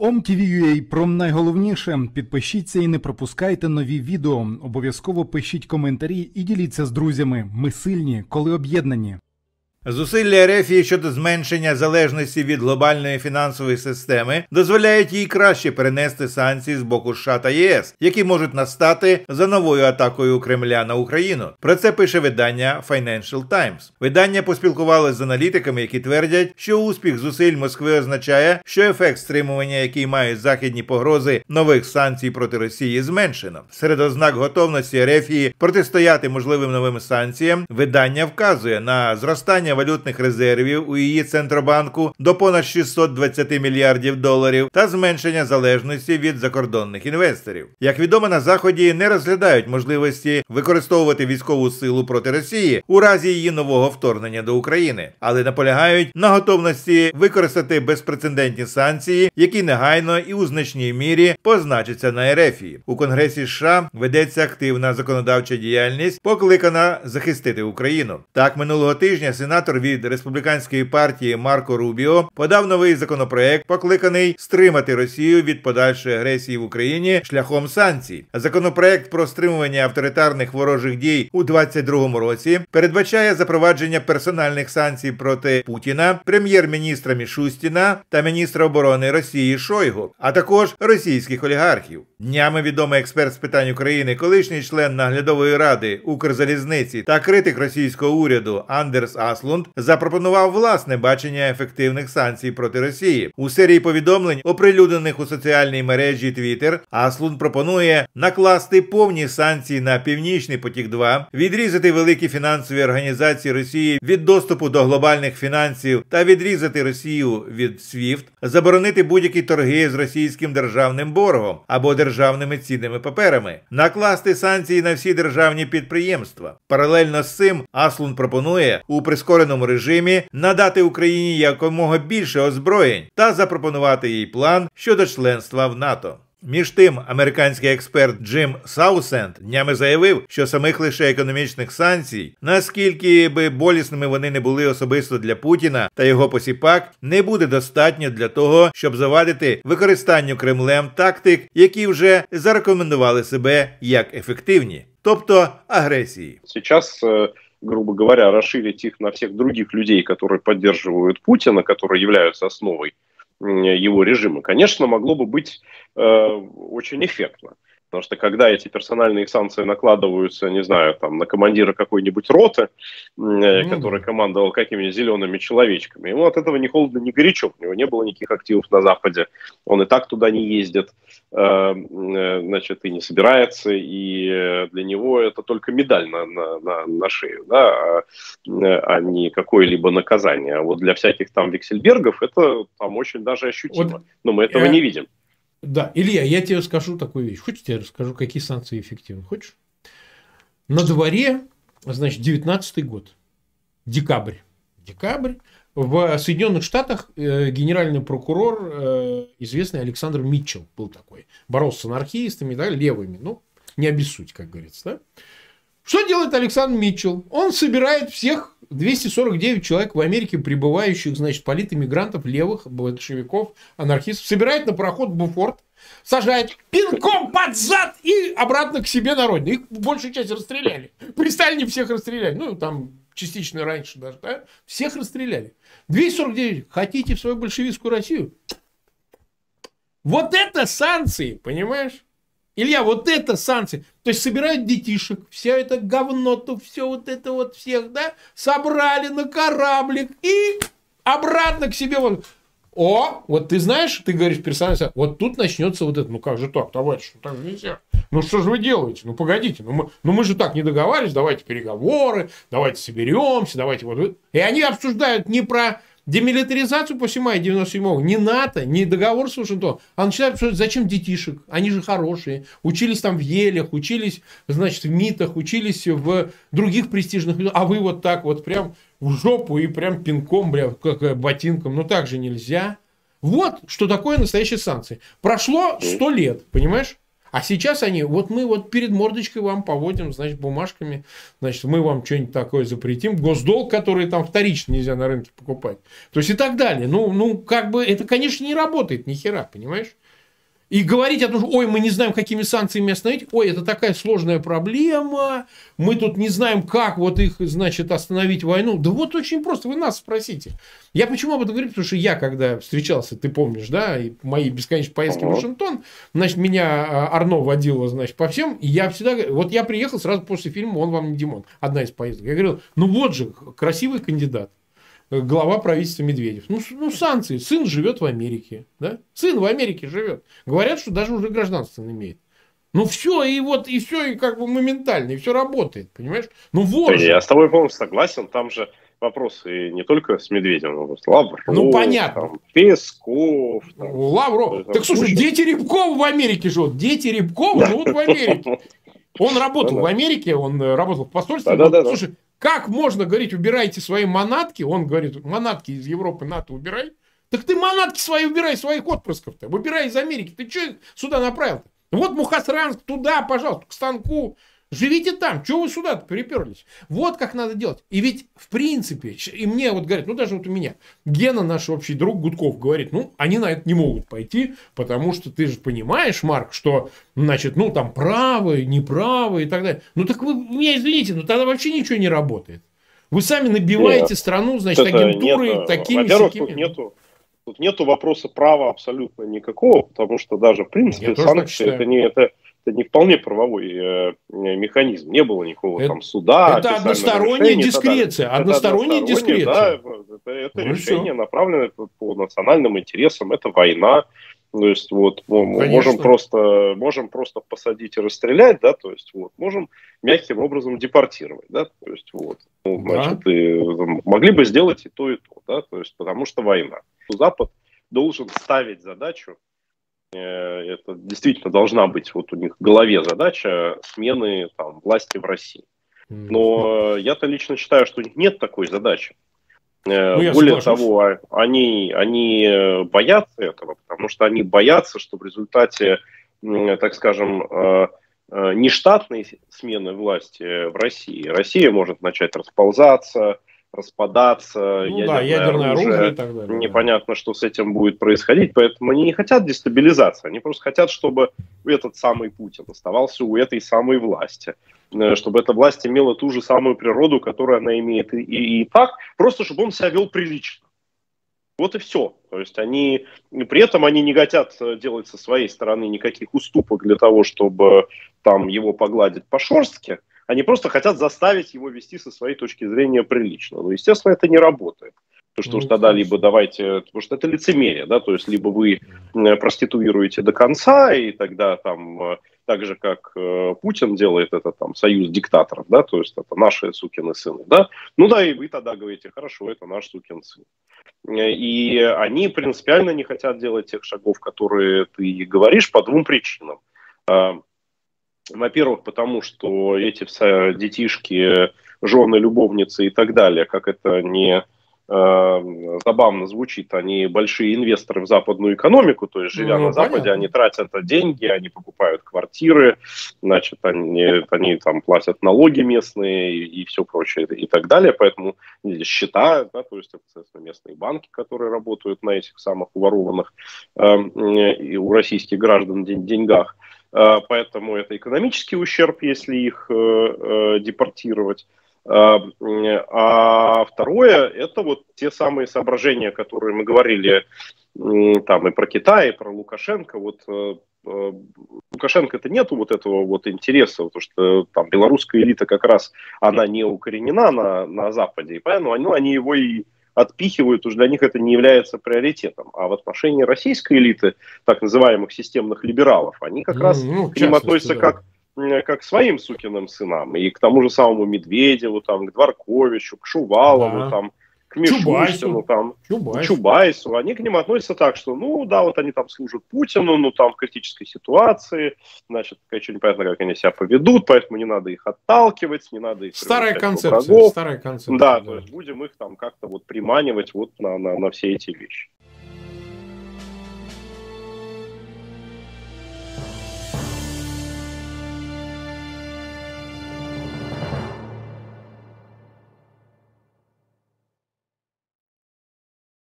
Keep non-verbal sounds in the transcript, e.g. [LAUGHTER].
OMTV.ua про найголовніше. Підпишіться і не пропускайте нові відео. Обов'язково пишіть коментарі і діліться з друзями. Ми сильні, коли об'єднані. Зусилля Рефії щодо зменшення залежності від глобальної фінансової системи дозволяють їй краще перенести санкції з боку США та ЄС, які можуть настати за новою атакою Кремля на Україну. Про це пише видання Financial Times. Видання поспілкувалося з аналітиками, які твердять, що успіх зусиль Москви означає, що ефект стримування, який мають західні погрози нових санкцій проти Росії, зменшено. Серед ознак готовності Рефії протистояти можливим новим санкціям видання вказує на зростання валютних резервів у її центробанку до понад 620 мільярдів доларів та зменшення залежності від закордонних інвесторів. Як відомо, на заході не розглядають можливості використовувати військову силу проти Росії у разі її нового вторгнення до України, але наполягають на готовності використати безпрецедентні санкції, які негайно і у значній мірі позначаться на Ерефії. У Конгресі США ведеться активна законодавча діяльність, покликана захистити Україну. Так минулого тижня сенат сенатор від республіканської партії Марко Рубіо подав новий законопроект, покликаний стримати Росію від подальшої агресії в Україні шляхом санкцій. Законопроект про стримування авторитарних ворожих дій у 2022 році передбачає запровадження персональних санкцій проти Путіна, прем'єр-міністра Мішустіна та міністра оборони Росії Шойгу, а також російських олігархів. Днями відомий експерт з питань України, колишній член наглядової ради Укрзалізниці та критик російського уряду Андерс Аслун Аслунд запропонував власне бачення ефективних санкцій проти Росії. У серії повідомлень, оприлюднених у соціальній мережі Twitter, Аслунд пропонує накласти повні санкції на північний потік. 2 відрізати великі фінансові організації Росії від доступу до глобальних фінансів та відрізати Росію від SWIFT, заборонити будь-які торги з російським державним боргом або державними цінними паперами, накласти санкції на всі державні підприємства. Паралельно з цим Аслун пропонує у прискореному прискореному режимі надати Україні якомога більше озброєнь та запропонувати їй план щодо членства в НАТО. Між тим, американський експерт Джим Саусенд днями заявив, що самих лише економічних санкцій, наскільки би болісними вони не були особисто для Путіна та його посіпак, не буде достатньо для того, щоб завадити використанню Кремлем тактик, які вже зарекомендували себе як ефективні, тобто агресії. Сейчас э, грубо говоря, расширить их на всех других людей, которые поддерживают Путина, которые являются основой его режима, конечно, могло бы быть э, очень эффектно. Потому что когда эти персональные санкции накладываются, не знаю, там, на командира какой-нибудь роты, ну, который командовал какими-нибудь зелеными человечками, ему от этого ни холодно, ни горячо. У него не было никаких активов на Западе, он и так туда не ездит, э, э, значит, и не собирается, и для него это только медаль на, на, на, на шею, да, а, а не какое-либо наказание. А вот для всяких там вексельбергов это там очень даже ощутимо. Вот, Но мы этого я... не видим. Да, Илья, я тебе скажу такую вещь. Хочешь, я расскажу, какие санкции эффективны? Хочешь? На дворе, значит, 19 год, декабрь. Декабрь. В Соединенных Штатах э, генеральный прокурор, э, известный Александр Митчелл, был такой. Боролся с анархистами, да, левыми. Ну, не обессудь, как говорится. Да? Что делает Александр Митчелл? Он собирает всех 249 человек в Америке, прибывающих, значит, политэмигрантов, левых, большевиков, анархистов, собирает на пароход Буфорт, сажает пинком под зад и обратно к себе на родину. Их большую часть расстреляли. При Сталине всех расстреляли. Ну, там частично раньше даже, да? Всех расстреляли. 249. Хотите в свою большевистскую Россию? Вот это санкции, понимаешь? Илья, вот это санкции. То есть собирают детишек, все это говно, то все вот это вот всех, да, собрали на кораблик и обратно к себе. Вот. О, вот ты знаешь, ты говоришь персонально, вот тут начнется вот это, ну как же так, товарищ, ну так нельзя. Ну что же вы делаете? Ну погодите, ну мы, ну мы же так не договаривались, давайте переговоры, давайте соберемся, давайте вот. И они обсуждают не про демилитаризацию после мая 97-го, не НАТО, не договор с Вашингтоном, а начинают спрашивать, зачем детишек, они же хорошие, учились там в Елях, учились, значит, в МИТах, учились в других престижных, а вы вот так вот прям в жопу и прям пинком, бля, как э, ботинком, ну так же нельзя. Вот что такое настоящие санкции. Прошло сто лет, понимаешь? А сейчас они, вот мы вот перед мордочкой вам поводим, значит, бумажками, значит, мы вам что-нибудь такое запретим, госдолг, который там вторично нельзя на рынке покупать. То есть и так далее. Ну, ну, как бы, это, конечно, не работает ни хера, понимаешь? И говорить о том, что, ой, мы не знаем, какими санкциями остановить, ой, это такая сложная проблема, мы тут не знаем, как вот их, значит, остановить войну. Да вот очень просто, вы нас спросите. Я почему об этом говорю? Потому что я, когда встречался, ты помнишь, да, и мои бесконечные поездки в Вашингтон, значит, меня а, Арно водила, значит, по всем, и я всегда, вот я приехал сразу после фильма «Он вам не Димон», одна из поездок. Я говорил, ну вот же, красивый кандидат глава правительства Медведев. Ну, ну, санкции. Сын живет в Америке. Да? Сын в Америке живет. Говорят, что даже уже гражданство имеет. Ну все, и вот, и все, и как бы моментально, и все работает, понимаешь? Ну вот. Я с тобой полностью согласен, там же вопросы не только с Медведевым, но с Лавров, ну, понятно. Там, Песков. Там, Лавров. Так слушай, куча... дети Рябкова в Америке живут. Дети Рябкова живут в Америке. [LAUGHS] Он работал в Америке, он э, работал в посольстве. Да, да, да, слушай, как можно говорить, убирайте свои манатки? Он говорит, манатки из Европы, НАТО убирай. Так ты манатки свои убирай, своих отпрысков-то. Выбирай из Америки. Ты что сюда направил-то? Вот Мухасранск, туда, пожалуйста, к станку. Живите там, чего вы сюда-то приперлись? Вот как надо делать. И ведь, в принципе, и мне вот говорят, ну даже вот у меня, Гена, наш общий друг Гудков, говорит, ну, они на это не могут пойти, потому что ты же понимаешь, Марк, что, значит, ну, там правые, неправые и так далее. Ну, так вы меня извините, но тогда вообще ничего не работает. Вы сами набиваете нет, страну, значит, агентурой нет, такими Во-первых, тут нету, тут нету вопроса права абсолютно никакого, потому что даже, в принципе, Я санкции, это не, это, это не вполне правовой э, механизм. Не было никакого это, там суда. Это односторонняя дискреция. Это, односторонняя это дискреция. Да, это, это ну, решение все. направлено по национальным интересам. Это война. То есть вот мы можем просто можем просто посадить и расстрелять, да, то есть вот можем мягким образом депортировать, да, то есть вот, ну, значит, да. и, могли бы сделать и то и то, да, то есть потому что война. Запад должен ставить задачу Э, это действительно должна быть вот у них в голове задача смены там, власти в России. Но я-то лично считаю, что у них нет такой задачи. Э, ну, Более того, а, они, они боятся этого, потому что они боятся, что в результате, так скажем, э, нештатной смены власти в России Россия может начать расползаться, распадаться, ну, ядерное, да, ядерное оружие, и так далее. Непонятно, да. что с этим будет происходить, поэтому они не хотят дестабилизации, они просто хотят, чтобы этот самый Путин оставался у этой самой власти, э, чтобы эта власть имела ту же самую природу, которую она имеет и, и, и так, просто чтобы он себя вел прилично. Вот и все. То есть они при этом они не хотят делать со своей стороны никаких уступок для того, чтобы там его погладить по шорстке. Они просто хотят заставить его вести со своей точки зрения прилично. Но, естественно, это не работает. Потому что ну, уж тогда либо давайте, потому что это лицемерие, да, то есть либо вы проституируете до конца, и тогда там э, так же, как э, Путин делает это там союз диктаторов, да, то есть это наши сукины сыны, да, ну да, и вы тогда говорите, хорошо, это наш сукин сын. И они принципиально не хотят делать тех шагов, которые ты говоришь, по двум причинам. Во-первых, потому что эти все детишки, жены, любовницы и так далее, как это не э, забавно звучит, они большие инвесторы в западную экономику, то есть живя ну, на Западе, понятно. они тратят деньги, они покупают квартиры, значит, они, они там платят налоги местные и, и все прочее и так далее, поэтому счета, да, то есть это, соответственно, местные банки, которые работают на этих самых уворованных э, у российских граждан день, деньгах. А, поэтому это экономический ущерб, если их э, э, депортировать. А, второе, это вот те самые соображения, которые мы говорили там и про Китай, и про Лукашенко. Вот э, Лукашенко это нету вот этого вот интереса, потому что там белорусская элита как раз, она не укоренена на, на Западе, и поэтому они его и отпихивают, уж для них это не является приоритетом. А в отношении российской элиты, так называемых системных либералов, они как раз ну, к ним относятся да. как как к своим сукиным сынам, и к тому же самому Медведеву, там, к Дворковичу, к Шувалову, да. там, к Мишустину, там, Чубайс. Чубайсу, они к ним относятся так, что, ну, да, вот они там служат Путину, ну, там, в критической ситуации, значит, еще непонятно, как они себя поведут, поэтому не надо их отталкивать, не надо их... Старая концепция, старая концепция. Да, да, то есть будем их там как-то вот приманивать вот на, на, на все эти вещи.